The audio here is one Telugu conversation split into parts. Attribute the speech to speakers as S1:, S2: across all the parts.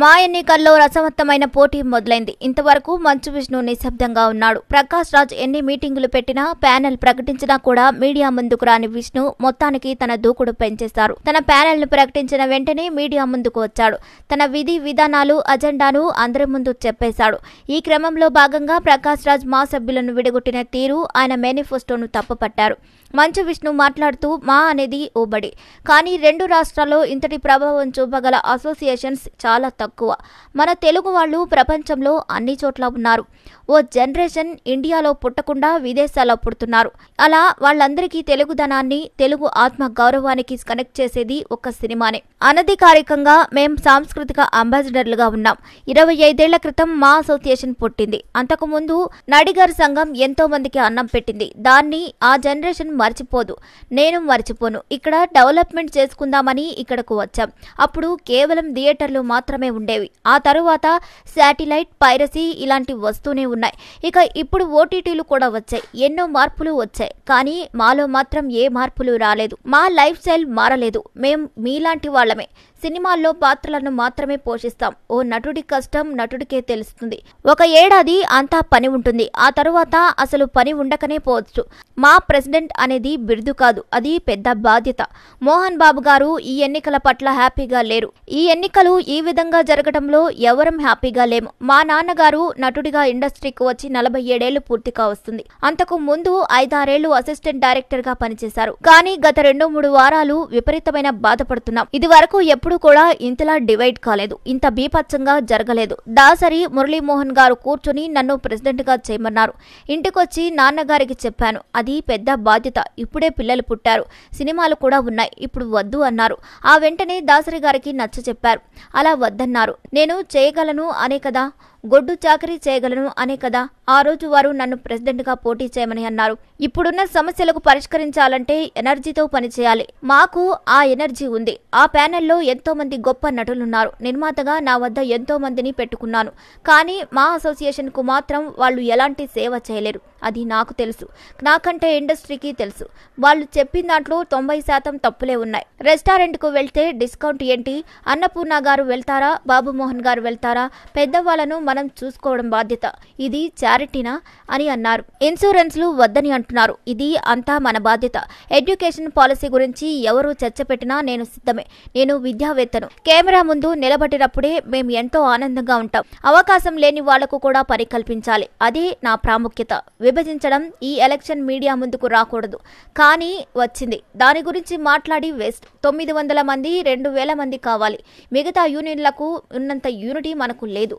S1: మా ఎన్నికల్లో రసవత్తమైన పోటీ మొదలైంది. ఇంతవరకు మంచు విష్ణు నిశ్శబ్దంగా ఉన్నాడు. ప్రకాష్ రాజ్ ఎన్ని మీటింగులు పెట్టినా ప్యానెల్ ప్రకటించినా కూడా మీడియా ముందుకు రాని విష్ణు మొత్తానికి తన దూకుడు పెంచేశారు తన ప్యానెల్ను ప్రకటించిన వెంటనే మీడియా ముందుకు వచ్చాడు. తన విధి విధానాలు అజెండాను అందరి ముందు చెప్పేశాడు. ఈ క్రమంలో భాగంగా ప్రకాష్ రాజ్ మా సభ్యులను విడగొట్టిన తీరు ఆయన మేనిఫెస్టోను తప్పుపట్టారు. మంచు విష్ణు మాట్లాడుతూ మా అనేది ఓబడి. కానీ రెండు రాష్ట్రాల్లో ఇంతటి ప్రభావం చూపగల అసోసియేషన్స్ చాలా తక్కువ. మన తెలుగు వాళ్ళు ప్రపంచంలో అన్ని చోట్ల ఉన్నారు. ఓ జనరేషన్ ఇండియాలో పుట్టకుండా విదేశాల్లో పుడుతున్నారు. అలా వాళ్ళందరికీ తెలుగుదనాన్ని తెలుగు ఆత్మ గౌరవానికి కనెక్ట్ చేసేది ఒక సినిమానే. అనధికారికంగా మేం సాంస్కృతిక అంబాసిడర్లుగా ఉన్నాం. ఇరవై ఐదేళ్ళ క్రితం మా అసోసియేషన్ పుట్టింది. అంతకుముందు నడిగర్ సంఘం ఎంతో మందికి అన్నం పెట్టింది. దాన్ని ఆ జనరేషన్ మర్చిపోదు. నేను మర్చిపోను. ఇక్కడ డెవలప్మెంట్ చేసుకుందామని ఇక్కడకు వచ్చాం. అప్పుడు కేవలం థియేటర్లు మాత్రమే ఉండేవి. ఆ తరువాత శాటిలైట్ పైరసీ ఇలాంటి వస్తూనే ఉన్నాయి. ఇక ఇప్పుడు ఓటీటీలు కూడా వచ్చాయి. ఎన్నో మార్పులు వచ్చాయి. కానీ మాలో మాత్రం ఏ మార్పులు రాలేదు. మా లైఫ్ స్టైల్ మారలేదు. మేం మీలాంటి వాళ్ళమే. సినిమాల్లో పాత్రలను మాత్రమే పోషిస్తాం. ఓ నటుడి కష్టం నటుడికే తెలుస్తుంది. ఒక ఏడాది అంతా పని ఉంటుంది. ఆ తరువాత అసలు పని ఉండకనే పోవచ్చు. మా ప్రెసిడెంట్ అనేది బిరుదు కాదు. అది పెద్ద బాధ్యత. మోహన్ బాబు గారు ఈ ఎన్నికల పట్ల హ్యాపీగా లేరు. ఈ ఎన్నికలు ఈ విధంగా జరగడంలో ఎవరం హ్యాపీగా లేము. మా నాన్నగారు నటుడిగా ఇండస్ట్రీకి వచ్చి నలభై ఏడేళ్ళు పూర్తిగా వస్తుంది. అంతకు ముందు ఐదారేళ్ళు అసిస్టెంట్ డైరెక్టర్గా పనిచేశారు. కానీ గత రెండు మూడు వారాలు విపరీతమైన బాధపడుతున్నాం. ఇది వరకు ఎప్పుడు కూడా ఇంతలా డివైడ్ కాలేదు. ఇంత బీపచ్చంగా జరగలేదు. దాసరి మురళీమోహన్ గారు కూర్చుని నన్ను ప్రెసిడెంట్గా చేయమన్నారు. ఇంటికొచ్చి నాన్నగారికి చెప్పాను. అది పెద్ద బాధ్యత. ఇప్పుడే పిల్లలు పుట్టారు. సినిమాలు కూడా ఉన్నాయి. ఇప్పుడు వద్దు అన్నారు. ఆ వెంటనే దాసరి గారికి నచ్చ చెప్పారు అలా వద్దన్నారు. నేను చేయగలను అనే కదా? గొడ్డు చాకరీ చేయగలను అనే కదా. ఆ రోజు వారు నన్ను ప్రెసిడెంట్గా పోటీ చేయమని అన్నారు. ఇప్పుడున్న సమస్యలకు పరిష్కరించాలంటే ఎనర్జీతో పనిచేయాలి మాకు ఆ ఎనర్జీ ఉంది. ఆ ప్యానెల్లో ఎంతో మంది గొప్ప నటులున్నారు. నిర్మాతగా నా వద్ద ఎంతో మందిని పెట్టుకున్నాను. కానీ మా అసోసియేషన్కు మాత్రం వాళ్ళు ఎలాంటి సేవ చేయలేరు. అది నాకు తెలుసు. నాకంటే ఇండస్ట్రీకి తెలుసు. వాళ్ళు చెప్పిన దాంట్లో తొంభై శాతం తప్పులే ఉన్నాయి. రెస్టారెంట్కు వెళ్తే డిస్కౌంట్ ఏంటి? అన్నపూర్ణ గారు వెళ్తారా? బాబుమోహన్ గారు వెళ్తారా? పెద్దవాళ్ళను మనం చూసుకోవడం బాధ్యత. ఇది చారిటీనా? అని అన్నారు. ఇన్సూరెన్స్లు వద్దని అంటున్నారు. ఇది అంతా మన బాధ్యత. ఎడ్యుకేషన్ పాలసీ గురించి ఎవరు చర్చ పెట్టినా నేను సిద్ధమే. నేను విద్యావేత్తను. కెమెరా ముందు నిలబడినప్పుడే మేము ఎంతో ఆనందంగా ఉంటాం. అవకాశం లేని వాళ్ళకు కూడా పని కల్పించాలి అదే నా ప్రాముఖ్యత. విభజించడం ఈ ఎలక్షన్ మీడియా ముందుకు రాకూడదు. కానీ వచ్చింది. దాని గురించి మాట్లాడి వేస్ట్. తొమ్మిది వందల మంది రెండు వేల మంది కావాలి. మిగతా యూనియన్లకు ఉన్నంత యూనిటీ మనకు లేదు.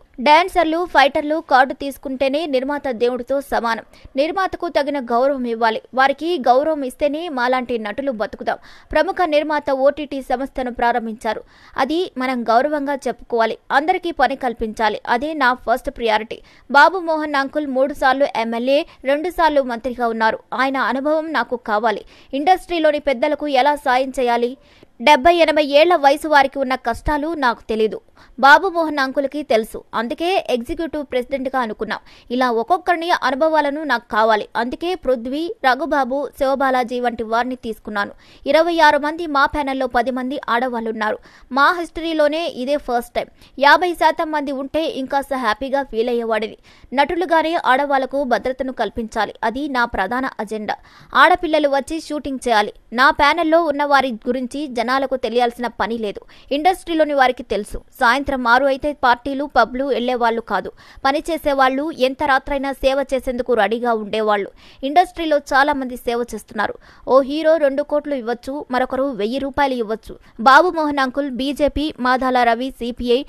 S1: డాన్సర్లు ఫైటర్లు కార్డు తీసుకుంటేనే నిర్మాత దేవుడితో సమానం. నిర్మాతకు తగిన గౌరవం ఇవ్వాలి. వారికి గౌరవం ఇస్తేనే మాలాంటి నటులు బతుకుతాం. ప్రముఖ నిర్మాత ఓటీటీ సంస్థను ప్రారంభించారు. అది మనం గౌరవంగా చెప్పుకోవాలి. అందరికీ పని కల్పించాలి. అదే నా first priority. Babu Mohan uncle మూడు సార్లు ఎమ్మెల్యే రెండు సార్లు మంత్రిగా ఉన్నారు. ఆయన అనుభవం నాకు కావాలి. ఇండస్ట్రీలోని పెద్దలకు ఎలా సాయం చేయాలి? డెబ్బై ఎనభై ఏళ్ళ వయసు వారికి ఉన్న కష్టాలు నాకు తెలీదు. బాబు మోహన్ అంకులకి తెలుసు. అందుకే ఎగ్జిక్యూటివ్ ప్రెసిడెంట్గా అనుకున్నాం. ఇలా ఒక్కొక్కరిని అనుభవాలను నాకు కావాలి. అందుకే పృథ్వీ రఘుబాబు శివబాలాజీ వంటి వారిని తీసుకున్నాను. ఇరవై ఆరు మంది మా ప్యానెల్లో పది మంది ఆడవాళ్ళున్నారు. మా హిస్టరీలోనే ఇదే ఫస్ట్ టైం. యాభై శాతం మంది ఉంటే ఇంకాస్త హ్యాపీగా ఫీల్ అయ్యేవాడిని. నటులుగానే ఆడవాళ్ళకు భద్రతను కల్పించాలి. అది నా ప్రధాన అజెండా. ఆడపిల్లలు వచ్చి షూటింగ్ చేయాలి. నా ప్యానెల్లో ఉన్న వారి గురించి జనాలకు తెలియాల్సిన పని లేదు. ఇండస్ట్రీలోని వారికి తెలుసు. సాయంత్రం ఆరు అయితే పార్టీలు పబ్లు వెళ్ళేవాళ్ళు కాదు. పనిచేసేవాళ్ళు ఎంత రాత్రైనా సేవ చేసేందుకు రెడీగా ఉండేవాళ్ళు ఇండస్ట్రీలో చాలా మంది సేవ చేస్తున్నారు. ఓ హీరో రెండు కోట్లు ఇవ్వచ్చు మరొకరు వెయ్యి రూపాయలు ఇవ్వచ్చు. Babu Mohan uncle BJP Madhala Ravi CPI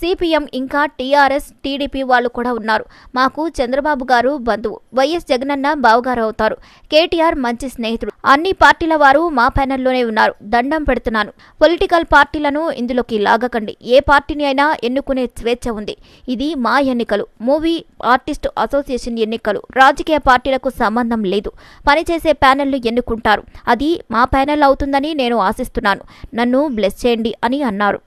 S1: CPM ఇంకా టీఆర్ఎస్ టీడీపీ వాళ్ళు కూడా ఉన్నారు. మాకు చంద్రబాబు గారు బంధువు. వైఎస్ జగనన్న బావగారు అవుతారు. కేటీఆర్ మంచి స్నేహితుడు. అన్ని పార్టీల వారు మా ప్యానెల్లోనే ఉన్నారు. దండం పెడుతున్నాను. పొలిటికల్ పార్టీలను ఇందులోకి లాగకండి. ఏ పార్టీని అయినా ఎన్నుకునే స్వేచ్ఛ ఉంది. ఇది మా ఎన్నికలు. మూవీ ఆర్టిస్ట్ అసోసియేషన్ ఎన్నికలు. రాజకీయ పార్టీలకు సంబంధం లేదు. పనిచేసే ప్యానెల్ను ఎన్నుకుంటారు. అది మా ప్యానెల్ అవుతుందని నేను ఆశిస్తున్నాను. నన్ను బ్లెస్ చేయండి అని అన్నారు.